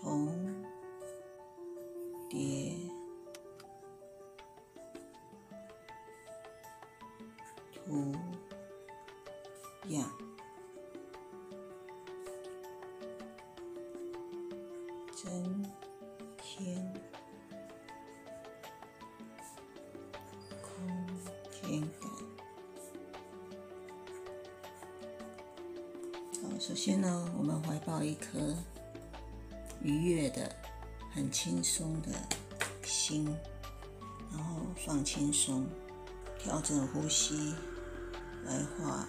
重叠图样，增添空间感。好，首先呢，我们怀抱一颗愉悦的、很轻松的心，然后放轻松，调整呼吸，来画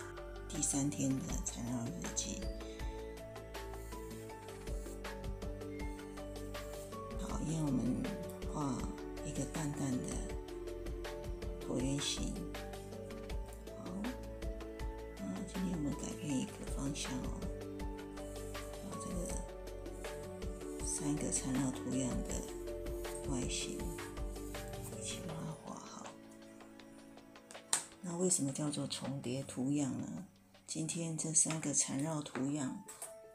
第三天的缠绕日记。图样呢？今天这三个缠绕图样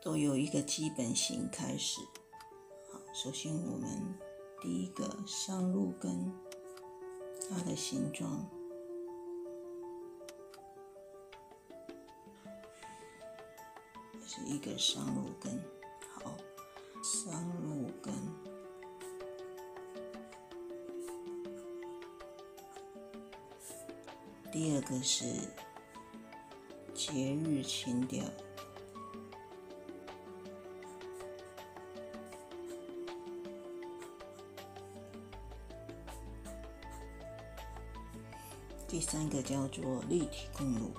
都有一个基本型开始。好，首先我们第一个上路根，它的形状。是一个上路根，好，上路根。第二个是节日情调，第三个叫做立体公路。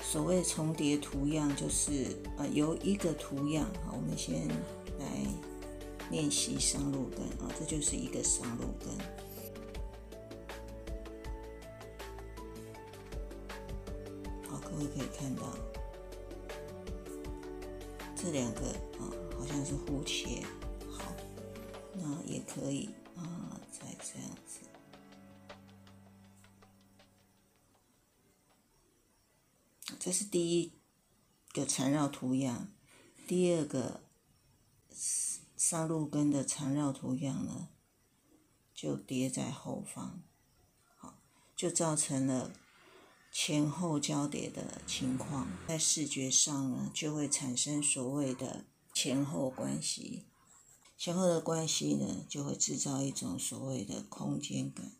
所谓重叠图样，就是呃由一个图样，好，我们先练习上路根啊，这就是一个上路根。好，各位可以看到这两个啊，好像是互切，好，那也可以啊，再这样子。这是第一个缠绕图样，第二个是上路根的缠绕图样呢，就叠在后方，好，就造成了前后交叠的情况，在视觉上呢，就会产生所谓的前后关系，前后的关系呢，就会制造一种所谓的空间感。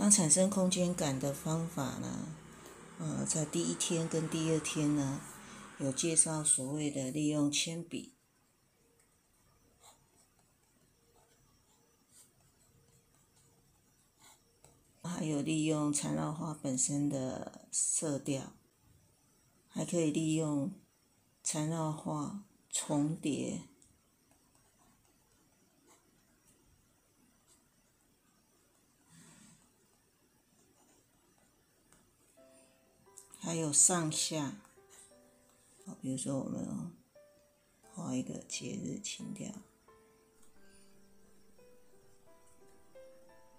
那产生空间感的方法呢？呃，在第一天跟第二天呢，有介绍所谓的利用铅笔，还有利用缠绕画本身的色调，还可以利用缠绕画重叠。还有上下，好，比如说我们画一个节日情调，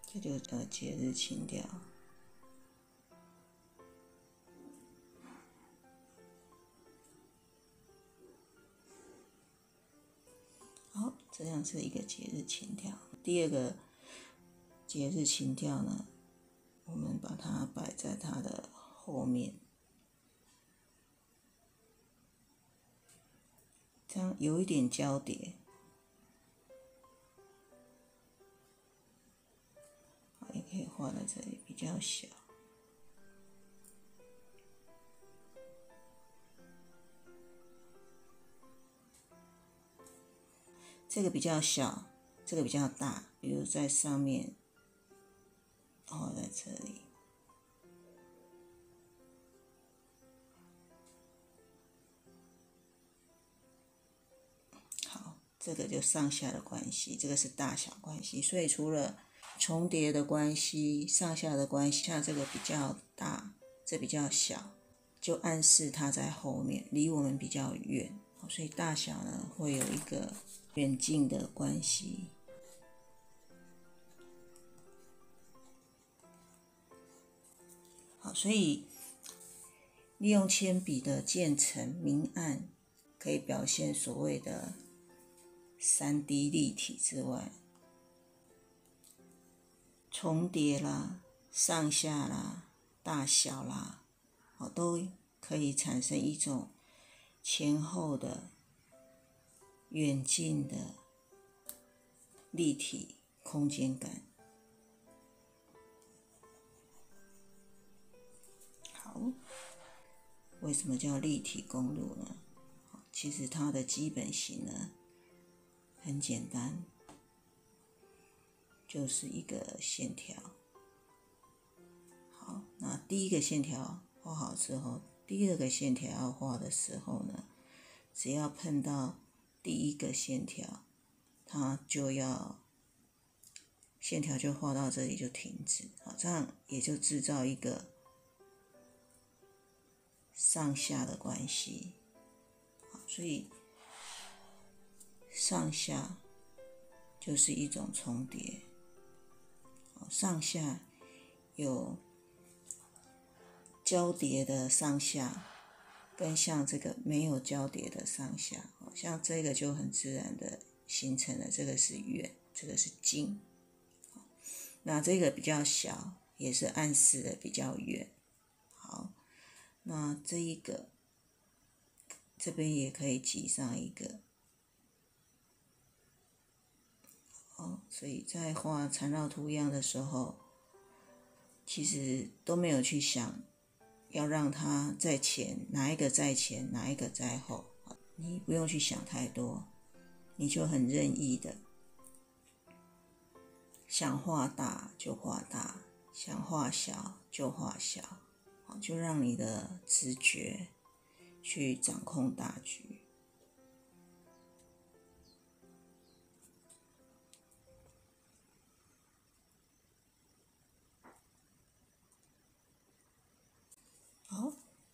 这就叫节日情调。好，这样是一个节日情调。第二个节日情调呢，我们把它摆在它的后面。这样有一点交叠，也可以画在这里比较小。这个比较小，这个比较大，比如在上面，画在这里。这个就上下的关系，这个是大小关系，所以除了重叠的关系、上下的关系，像这个比较大，这比较小，就暗示它在后面，离我们比较远。所以大小呢会有一个远近的关系。好，所以利用铅笔的渐层明暗，可以表现所谓的三 D 立体之外，重叠啦、上下啦、大小啦，哦，都可以产生一种。前后的、远近的立体空间感。好，为什么叫立体公路呢？其实它的基本型呢很简单，就是一个线条。好，那第一个线条画好之后。第二个线条要画的时候呢，只要碰到第一个线条，它就要线条就画到这里就停止，好，这样也就制造一个上下的关系，好，所以上下就是一种重叠，上下有。交叠的上下，跟像这个没有交叠的上下，像这个就很自然的形成了，这个是远，这个是近。那这个比较小，也是暗示的比较远。好，那这一个这边也可以挤上一个。哦，所以在画缠绕图样的时候，其实都没有去想。要让它在前，哪一个在前，哪一个在后，你不用去想太多，你就很任意的，想画大就画大，想画小就画小，就让你的直觉去掌控大局。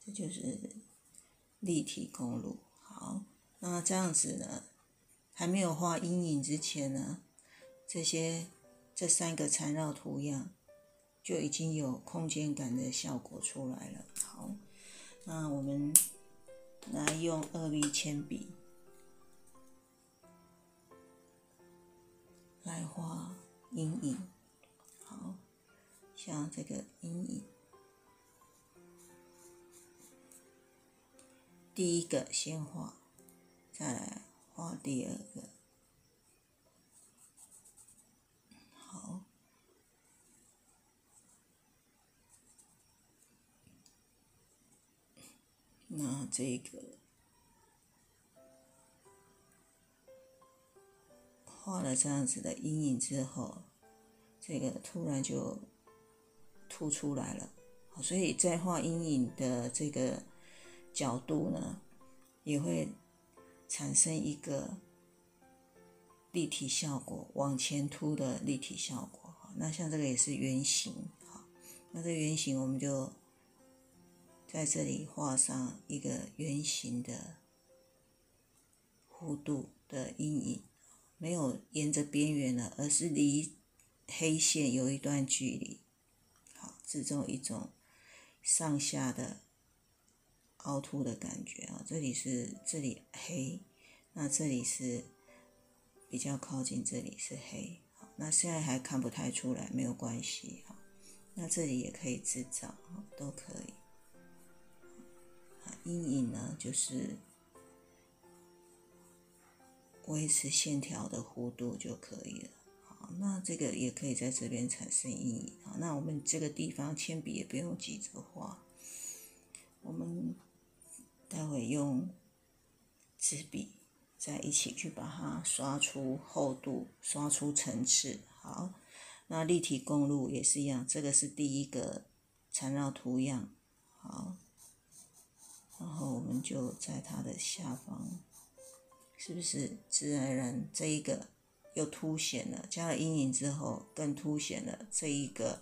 这就是立体公路。好，那这样子呢，还没有画阴影之前呢，这些这三个缠绕图样就已经有空间感的效果出来了。好，那我们来用二 B 铅笔来画阴影。好，像这个阴影。第一个先画，再来画第二个。好，那这个画了这样子的阴影之后，这个突然就凸出来了。所以在画阴影的这个。角度呢，也会产生一个立体效果，往前凸的立体效果。那像这个也是圆形，好，那这圆形我们就在这里画上一个圆形的弧度的阴影，没有沿着边缘了，而是离黑线有一段距离，好，制造一种上下的。凹凸的感觉啊，这里是这里黑，那这里是比较靠近，这里是黑，那现在还看不太出来，没有关系哈，那这里也可以制造，都可以。阴影呢，就是维持线条的弧度就可以了，好，那这个也可以在这边产生阴影，好，那我们这个地方铅笔也不用急着画，我们。待会用纸笔再一起去把它刷出厚度，刷出层次。好，那立体公路也是一样，这个是第一个缠绕图样。好，然后我们就在它的下方，是不是自然而然这一个又凸显了？加了阴影之后，更凸显了这一个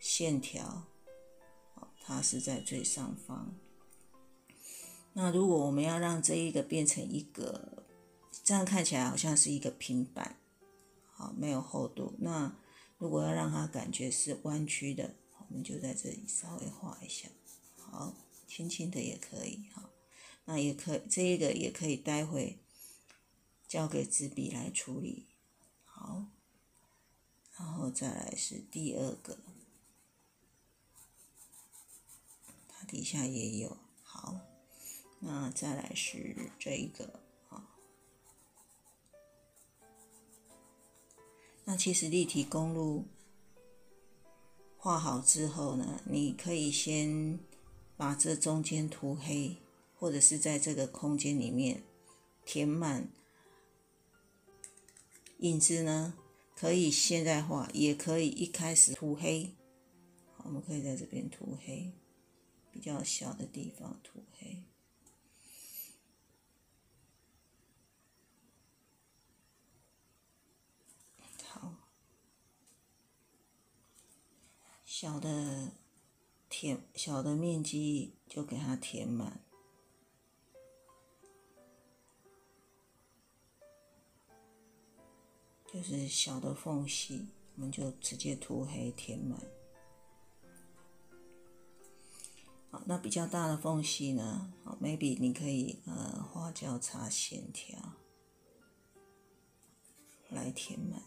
线条。好，它是在最上方。那如果我们要让这一个变成一个，这样看起来好像是一个平板，好，没有厚度。那如果要让它感觉是弯曲的，我们就在这里稍微画一下，好，轻轻的也可以，哈。那也可这一个也可以待会交给纸笔来处理，好，然后再来是第二个，它底下也有，好，那再来是这一个，啊，那其实立体公路画好之后呢，你可以先把这中间涂黑。或者是在这个空间里面填满影子呢？可以现在画，也可以一开始涂黑。我们可以在这边涂黑，比较小的地方涂黑。好，小的填小的面积就给它填满。就是小的缝隙，我们就直接涂黑填满。好，那比较大的缝隙呢？好，maybe 你可以呃画交叉线条来填满，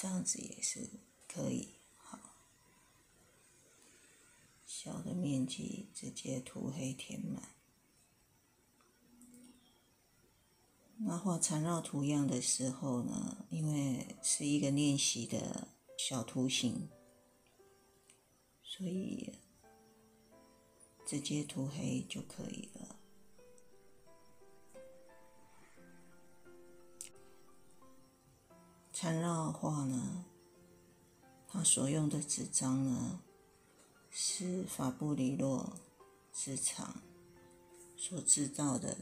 这样子也是可以。好小的面积直接涂黑填满。那画缠绕图样的时候呢，因为是一个练习的小图形，所以直接涂黑就可以了。缠绕画呢，它所用的纸张呢。是法布里洛纸厂所制造的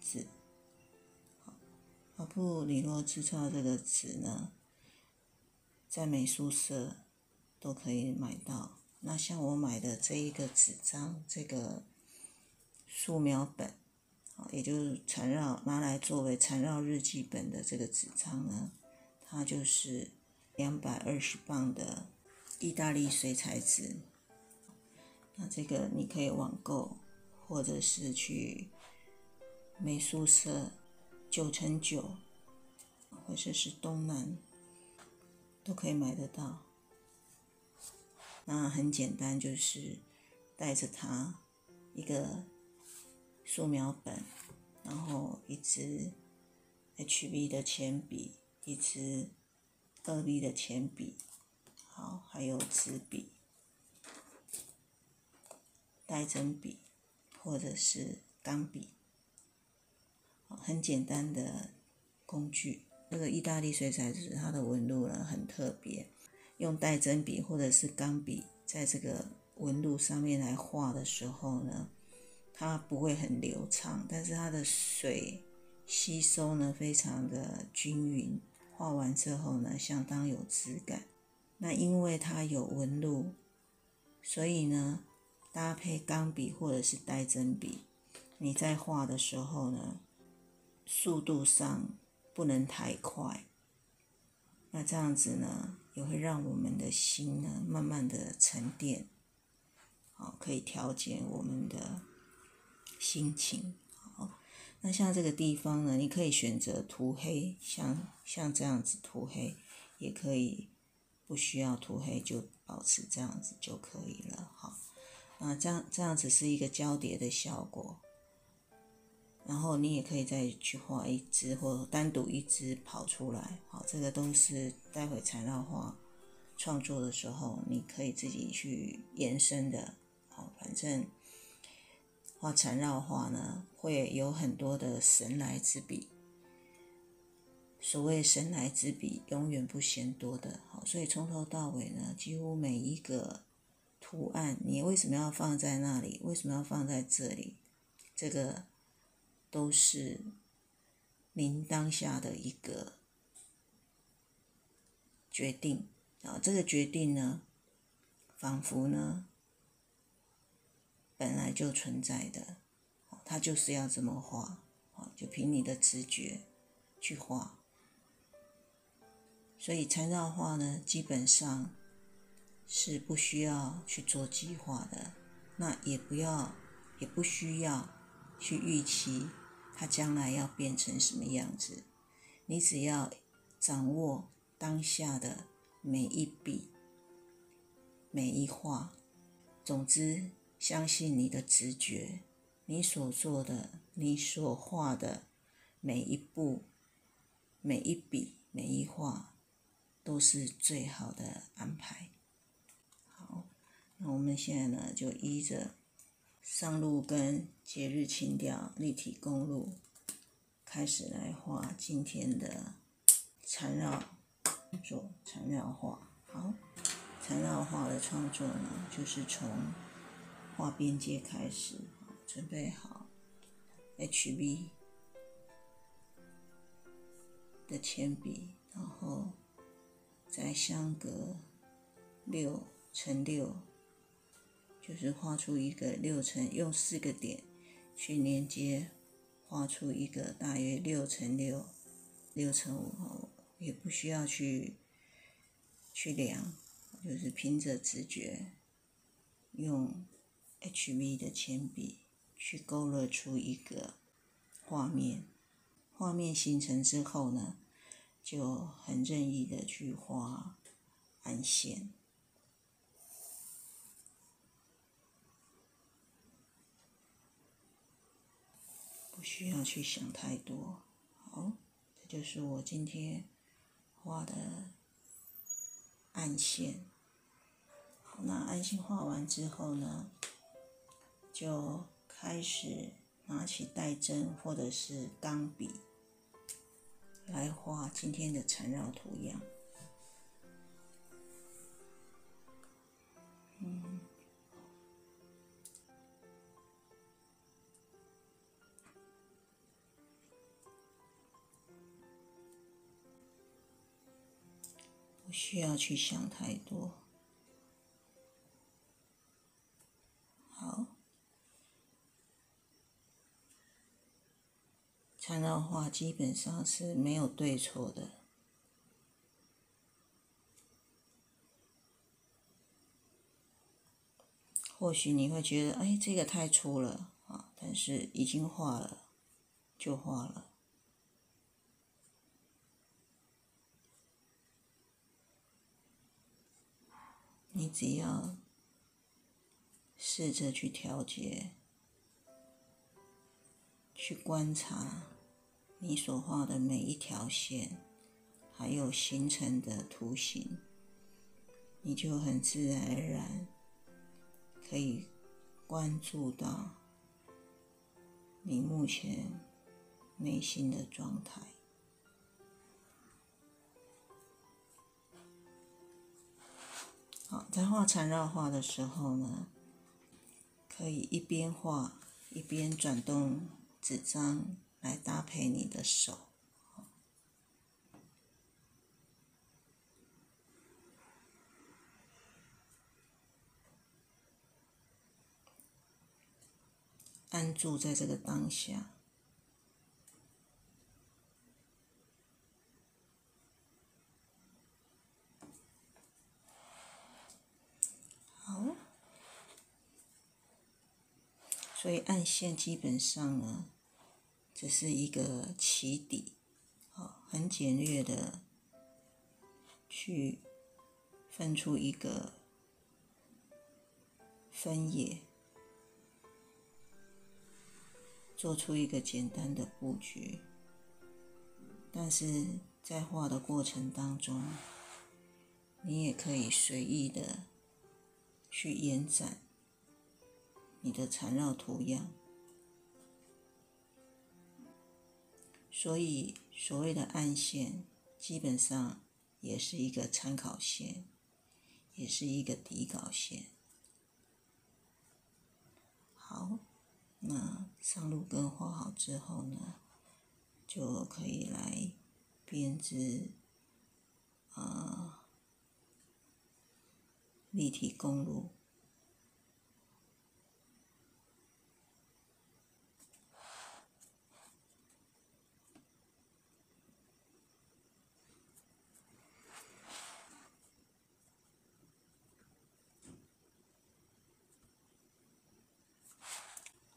纸。法布里洛制造这个纸呢，在美术社都可以买到。那像我买的这一个纸张，这个素描本，啊，也就是缠绕拿来作为缠绕日记本的这个纸张呢，它就是两百二十磅的意大利水彩纸。那这个你可以网购，或者是去美术社九乘九，或者是东南都可以买得到。那很简单，就是带着它一个素描本，然后一支 HB 的铅笔，一支二 B 的铅笔，好，还有纸笔。带针笔或者是钢笔，很简单的工具。这个意大利水彩纸，它的纹路呢很特别，用带针笔或者是钢笔在这个纹路上面来画的时候呢，它不会很流畅，但是它的水吸收呢非常的均匀，画完之后呢相当有质感。那因为它有纹路，所以呢。搭配钢笔或者是带针笔，你在画的时候呢，速度上不能太快。那这样子呢，也会让我们的心呢慢慢的沉淀，好，可以调节我们的心情。那像这个地方呢，你可以选择涂黑，像像这样子涂黑，也可以不需要涂黑，就保持这样子就可以了。好。啊，这样这样子是一个交叠的效果，然后你也可以再去画一只或单独一只跑出来，好，这个都是待会材料画创作的时候你可以自己去延伸的，好，反正画缠绕画呢会有很多的神来之笔，所谓神来之笔永远不嫌多的，好，所以从头到尾呢，几乎每一个。图案，你为什么要放在那里？为什么要放在这里？这个都是您当下的一个决定。啊，这个决定呢，仿佛呢本来就存在的，它就是要这么画，就凭你的直觉去画。所以缠绕画呢，基本上是不需要去做计划的，那也不要，也不需要去预期它将来要变成什么样子。你只要掌握当下的每一笔、每一画，总之相信你的直觉，你所做的、你所画的每一步、每一笔、每一画。都是最好的安排。好，那我们现在呢，就依着上路跟节日情调立体公路，开始来画今天的缠绕做缠绕画。好，缠绕画的创作呢，就是从画边界开始。准备好 HB 的铅笔，然后。再相隔六乘六，就是画出一个六乘，用四个点去连接，画出一个大约六乘六、六乘五，也不需要去去量，就是凭着直觉，用 HV 的铅笔去勾勒出一个画面。画面形成之后呢？就很任意的去画暗线，不需要去想太多。好，这就是我今天画的暗线。那暗线画完之后呢，就开始拿起带针或者是钢笔。来画今天的缠绕图样。嗯，不需要去想太多。缠绕画基本上是没有对错的，或许你会觉得，哎，这个太粗了啊，但是已经画了，就画了。你只要试着去调节，去观察。你所画的每一条线，还有形成的图形，你就很自然而然可以关注到你目前内心的状态。好，在画缠绕画的时候呢，可以一边画一边转动纸张。来搭配你的手，安住在这个当下。好，所以暗线基本上呢。只是一个起底，好，很简略的去分出一个分野，做出一个简单的布局。但是在画的过程当中，你也可以随意的去延展你的缠绕图样。所以，所谓的暗线，基本上也是一个参考线，也是一个底稿线。好，那上路跟画好之后呢，就可以来编织，呃，立体公路。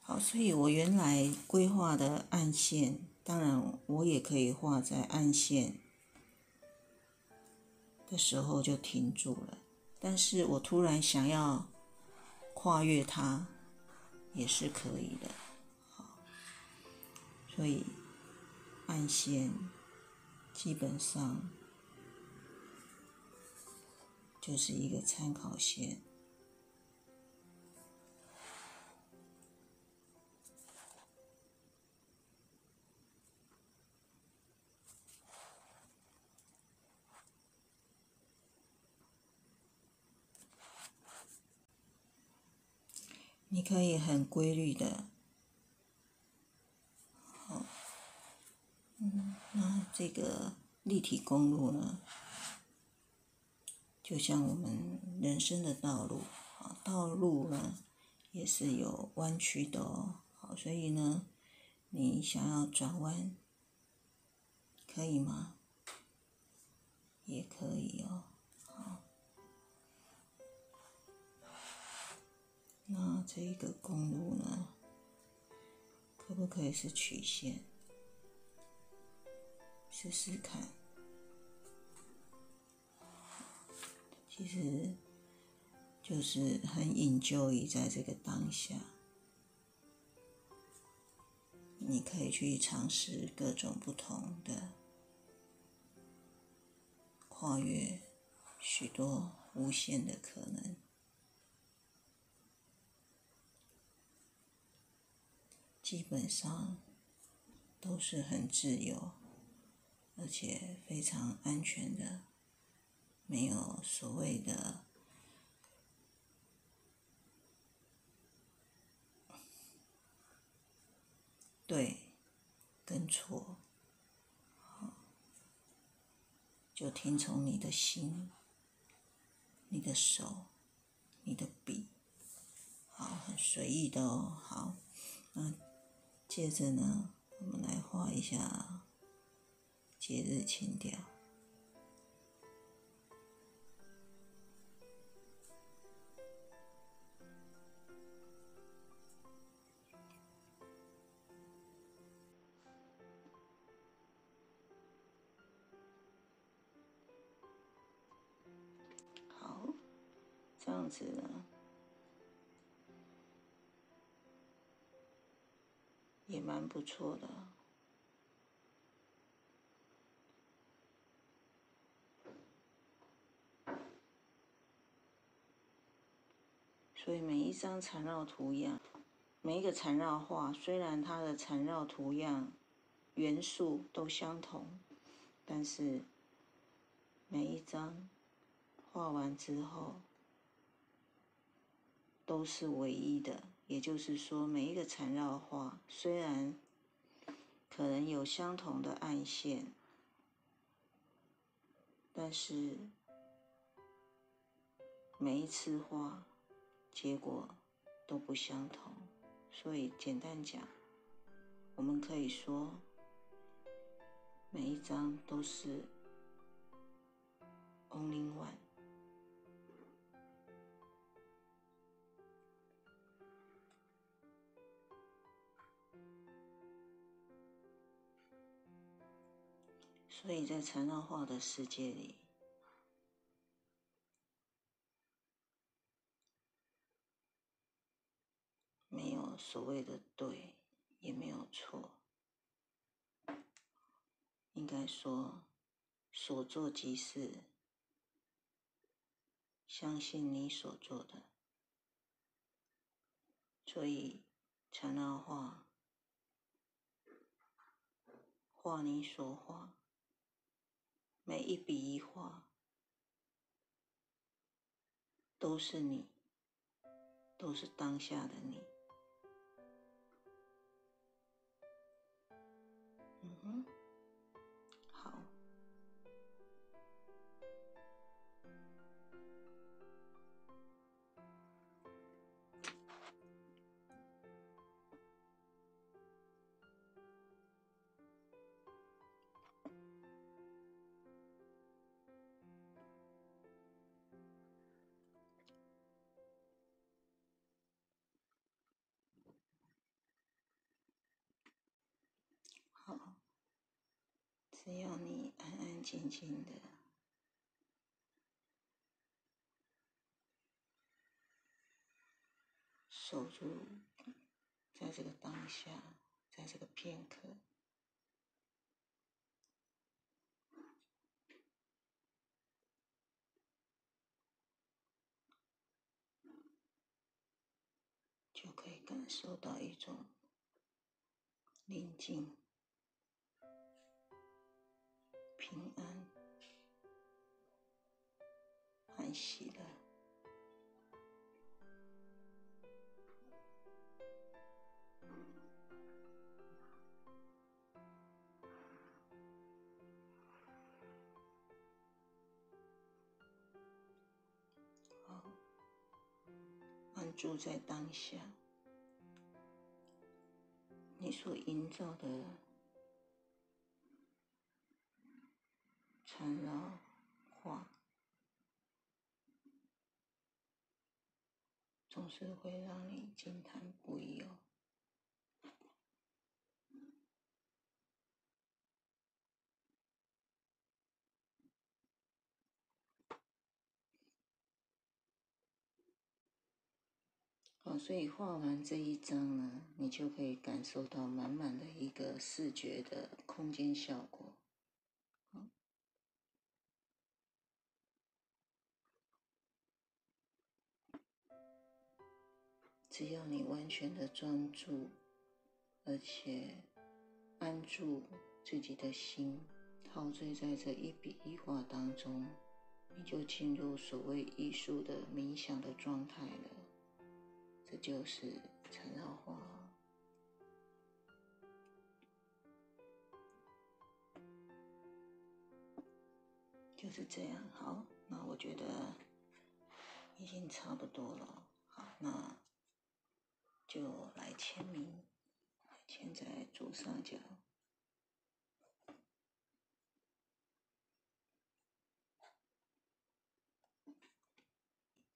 好，所以我原来规划的暗线，当然我也可以画在暗线的时候就停住了。但是我突然想要跨越它，也是可以的。所以暗线基本上就是一个参考线。你可以很规律的，好，嗯，那这个立体公路呢，就像我们人生的道路，啊，道路呢也是有弯曲的哦，好，所以呢，你想要转弯，可以吗？也可以哦。那这一个公路呢，可不可以是曲线？试试看。其实就是很引咎于在这个当下，你可以去尝试各种不同的跨越许多无限的可能。基本上都是很自由，而且非常安全的，没有所谓的对跟错，就听从你的心、你的手、你的笔，好，很随意的哦，好，嗯。接着呢，我们来画一下节日情调。好，这样子呢。蛮不错的，所以每一张缠绕图样，每一个缠绕画，虽然它的缠绕图样元素都相同，但是每一张画完之后都是唯一的。也就是说，每一个缠绕画虽然可能有相同的暗线，但是每一次画结果都不相同。所以简单讲，我们可以说每一张都是 only one。所以在缠绕画的世界里，没有所谓的对，也没有错。应该说，所做即是，相信你所做的。所以缠绕画，画你所画。每一笔一画，都是你，都是当下的你。只要你安安静静的守住，在这个当下，在这个片刻。就可以感受到一种宁静、安息了。好，安。住在当下，你所营造的缠绕画，总是会让你惊叹不已哦。哦，所以画完这一张呢，你就可以感受到满满的一个视觉的空间效果。只要你完全的专注，而且安住自己的心，陶醉在这一笔一画当中，你就进入所谓艺术的冥想的状态了。这就是缠绕画，就是这样。好，那我觉得已经差不多了。好，那就来签名，签在左上角。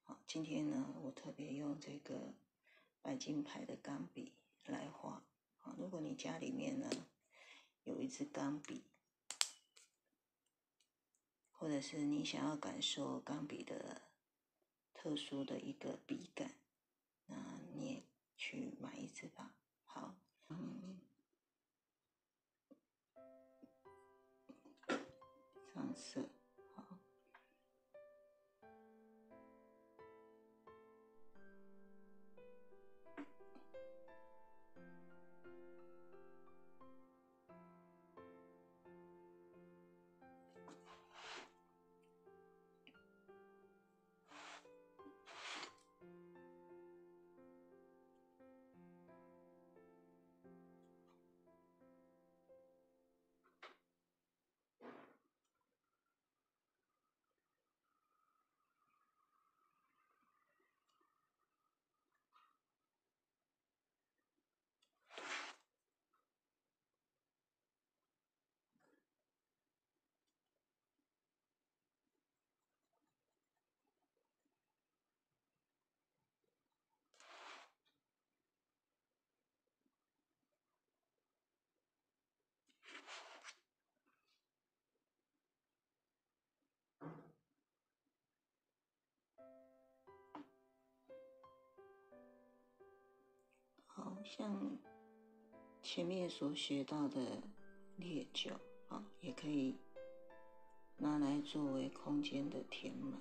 好今天呢，我特别用这个白金牌的钢笔来画。啊，如果你家里面呢有一支钢笔，或者是你想要感受钢笔的特殊的一个笔感，那你也去买一次吧。像前面所学到的烈酒啊，也可以拿来作为空间的填满。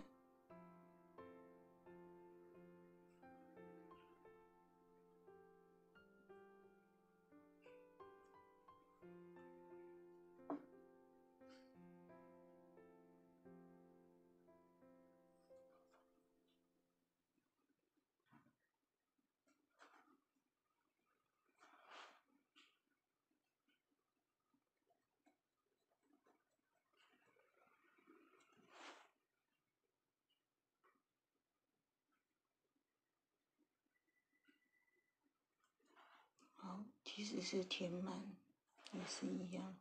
好，其实是填满，也是一样，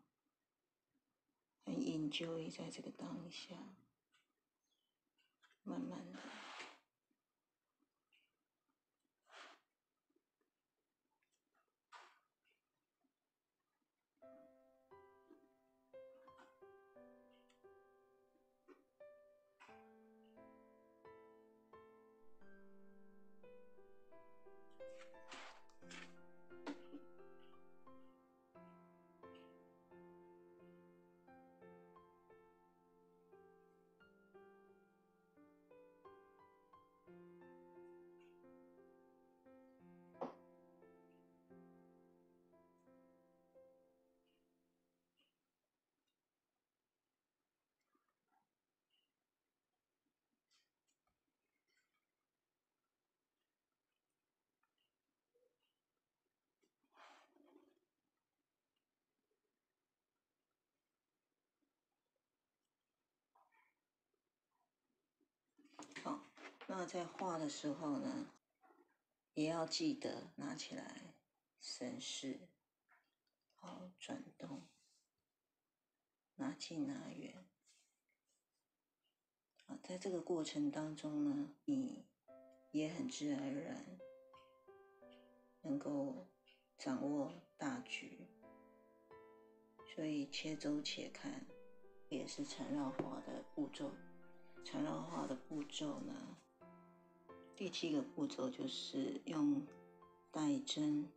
很 enjoy 在这个当下，慢慢的。那在画的时候呢，也要记得拿起来审视，好转动，拿近拿远。啊，在这个过程当中呢，你也很自然而然能够掌握大局，所以且走且看，也是缠绕画的步骤。缠绕画的步骤呢，第七个步骤就是用带针，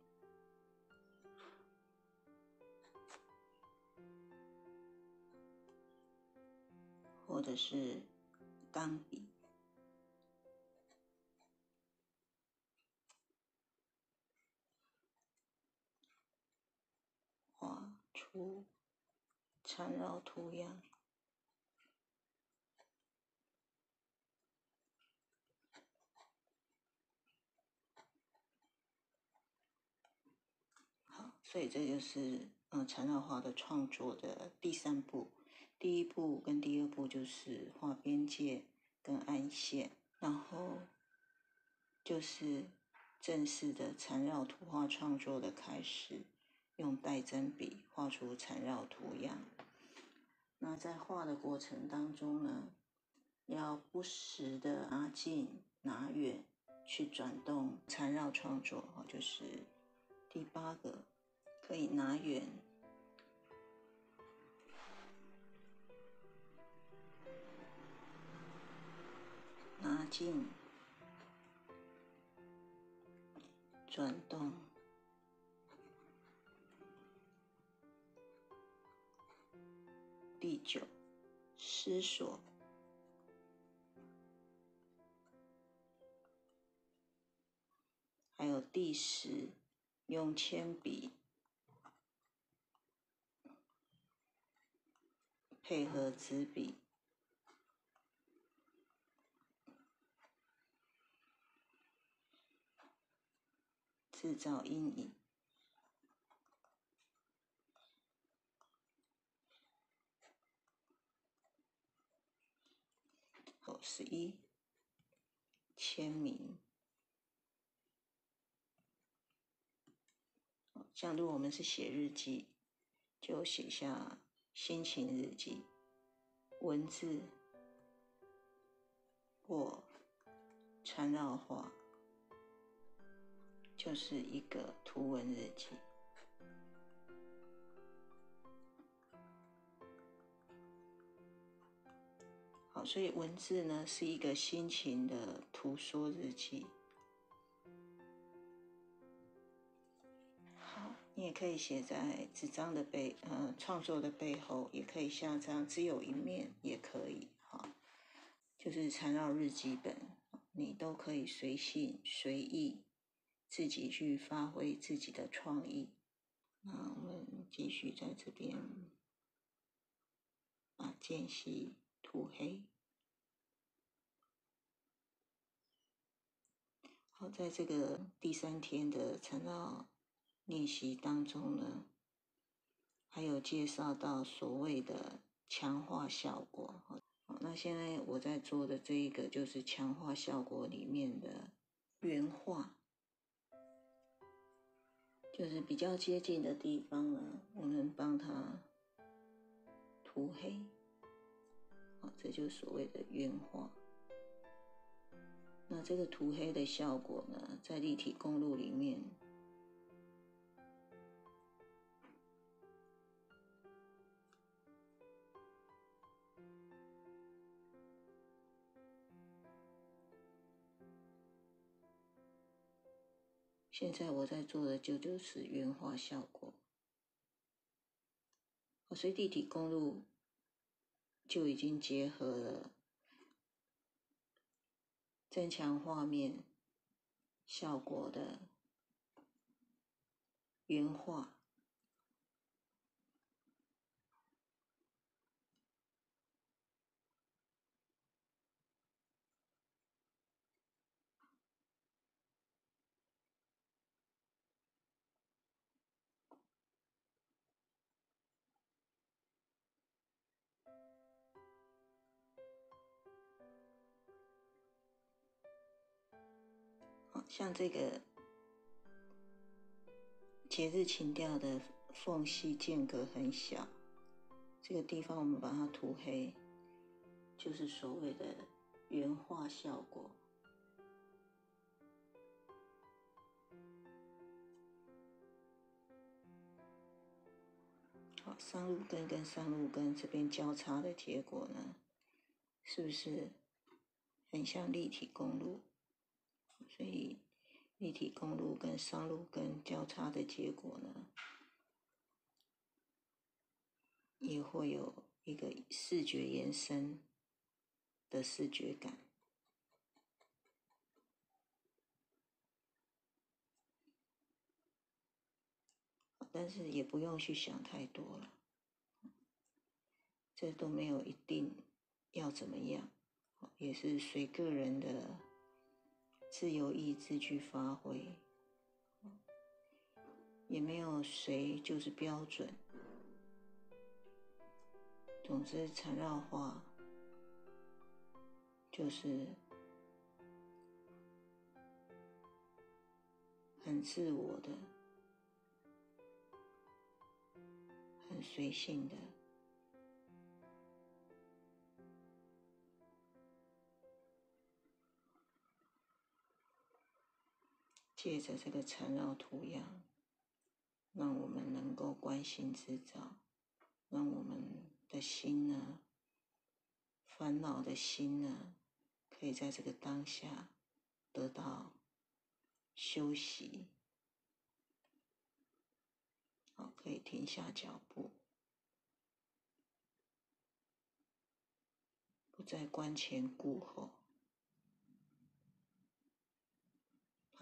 或者是钢笔，画出缠绕图样。所以这就是嗯缠绕画的创作的第三步，第一步跟第二步就是画边界跟暗线，然后就是正式的缠绕图画创作的开始，用带针笔画出缠绕图样。那在画的过程当中呢，要不时的拉近拿远去转动缠绕创作，就是第八个。可以拿远、拿近、转动。第九，思索。还有第十，用铅笔。配合纸笔，制造阴影。哦，十一，签名。像如果我们是写日记，就写下。心情日记，文字或缠绕画，就是一个图文日记。好，所以文字呢是一个心情的图说日记。你也可以写在纸张的背，呃，创作的背后，也可以像这样只有一面也可以，哈，就是缠绕日记本，你都可以随性随意，自己去发挥自己的创意。那我们继续在这边把间隙涂黑。好，在这个第三天的缠绕。练习当中呢，还有介绍到所谓的强化效果。好，那现在我在做的这一个就是强化效果里面的原画，就是比较接近的地方呢，我们帮它涂黑。好，这就是所谓的原画。那这个涂黑的效果呢，在立体公路里面。现在我在做的就就是原画效果，我随地体公路就已经结合了增强画面效果的原画。像这个节日情调的缝隙间隔很小，这个地方我们把它涂黑，就是所谓的原画效果。好，上路根跟上路根这边交叉的结果呢，是不是很像立体公路？所以立体公路跟上路跟交叉的结果呢，也会有一个视觉延伸的视觉感，但是也不用去想太多了，这都没有一定要怎么样，也是随个人的。自由意志去发挥，也没有谁就是标准。总之，缠绕画就是很自我的、很随性的。借着这个缠绕图样，让我们能够观心制造，让我们的心呢，烦恼的心呢，可以在这个当下得到休息，好，可以停下脚步，不再观前顾后。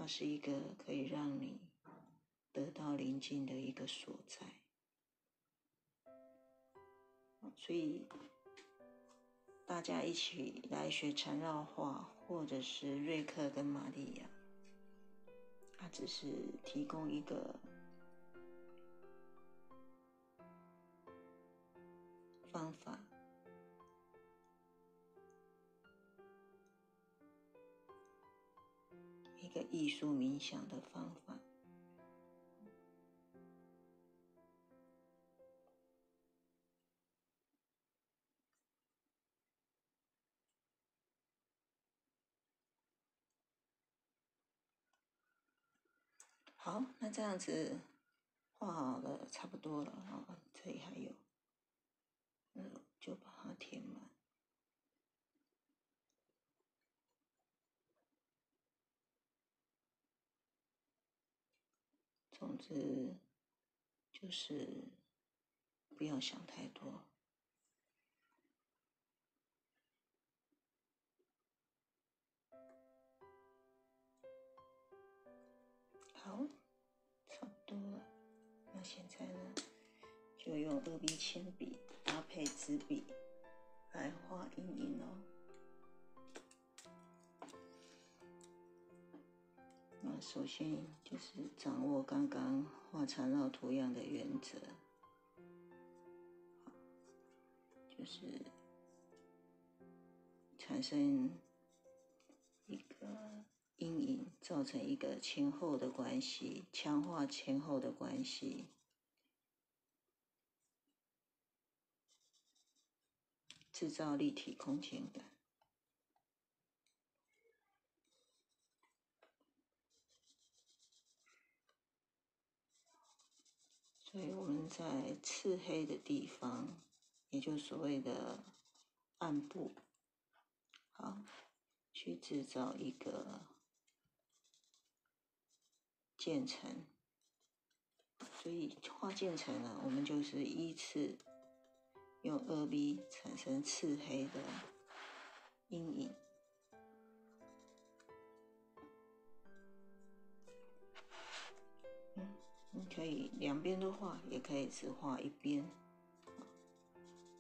它是一个可以让你得到宁静的一个所在，所以大家一起来学缠绕画，或者是瑞克跟玛利亚，它只是提供一个方法。一个艺术冥想的方法。好，那这样子画好了，差不多了啊。这里还有，嗯，就把它填满。总之，就是不要想太多。好，差不多了。那现在呢，就用二 B 铅笔搭配纸笔来画阴影哦。那首先就是掌握刚刚画缠绕图样的原则，就是产生一个阴影，造成一个前后的关系，强化前后的关系，制造立体空间感。所以我们在赤黑的地方，也就所谓的暗部，好，去制造一个渐层，所以画渐层呢，我们就是依次用二 B 产生赤黑的阴影。可以两边都画，也可以只画一边。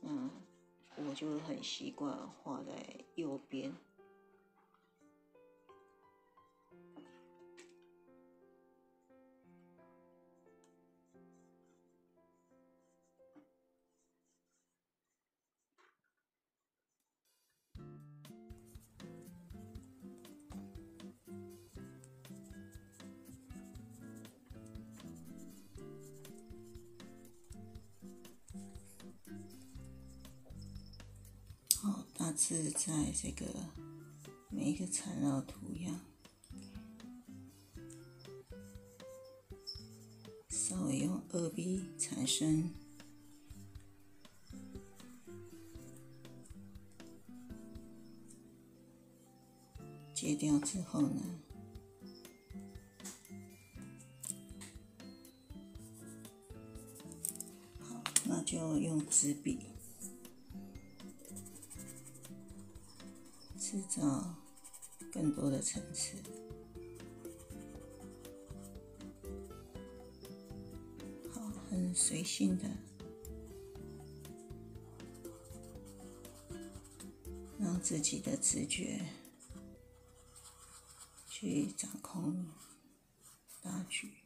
嗯，我就很习惯画在右边。这个每一个缠绕图样，稍微用二 B 产生，截掉之后呢，好，那就用纸笔。制造更多的层次，好，很随性的，让自己的直觉去掌控大局。